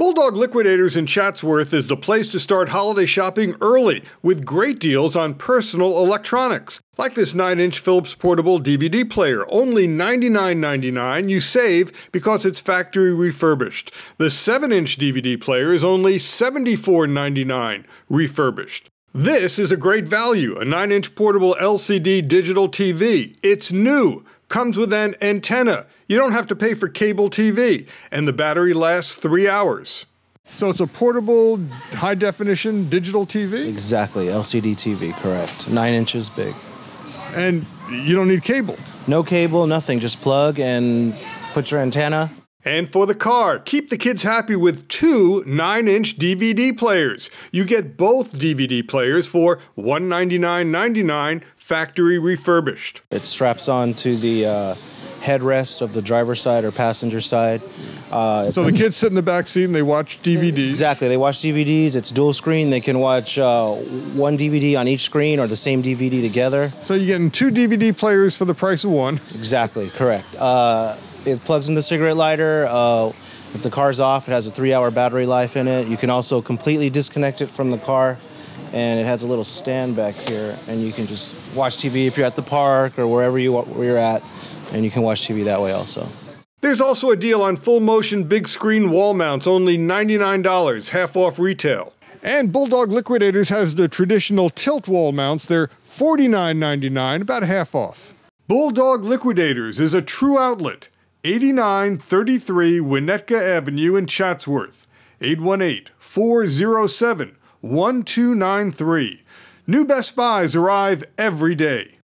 Bulldog Liquidators in Chatsworth is the place to start holiday shopping early with great deals on personal electronics. Like this 9 inch Philips portable DVD player, only $99.99. You save because it's factory refurbished. The 7 inch DVD player is only $74.99 refurbished. This is a great value a 9 inch portable LCD digital TV. It's new comes with an antenna. You don't have to pay for cable TV, and the battery lasts three hours. So it's a portable, high definition digital TV? Exactly, LCD TV, correct. Nine inches big. And you don't need cable? No cable, nothing. Just plug and put your antenna. And for the car, keep the kids happy with two 9 inch DVD players. You get both DVD players for $199.99 factory refurbished. It straps on to the uh, headrest of the driver's side or passenger side. Uh, so the kids sit in the back seat and they watch DVDs. Exactly, they watch DVDs. It's dual screen. They can watch uh, one DVD on each screen or the same DVD together. So you're getting two DVD players for the price of one. Exactly, correct. Uh, it plugs in the cigarette lighter. Uh, if the car's off, it has a three-hour battery life in it. You can also completely disconnect it from the car, and it has a little stand back here, and you can just watch TV if you're at the park or wherever you where you're at, and you can watch TV that way also. There's also a deal on full motion big screen wall mounts, only $99, half off retail. And Bulldog Liquidators has the traditional tilt wall mounts. They're $49.99, about half off. Bulldog Liquidators is a true outlet. 8933 Winnetka Avenue in Chatsworth. 818 407 1293. New Best Buys arrive every day.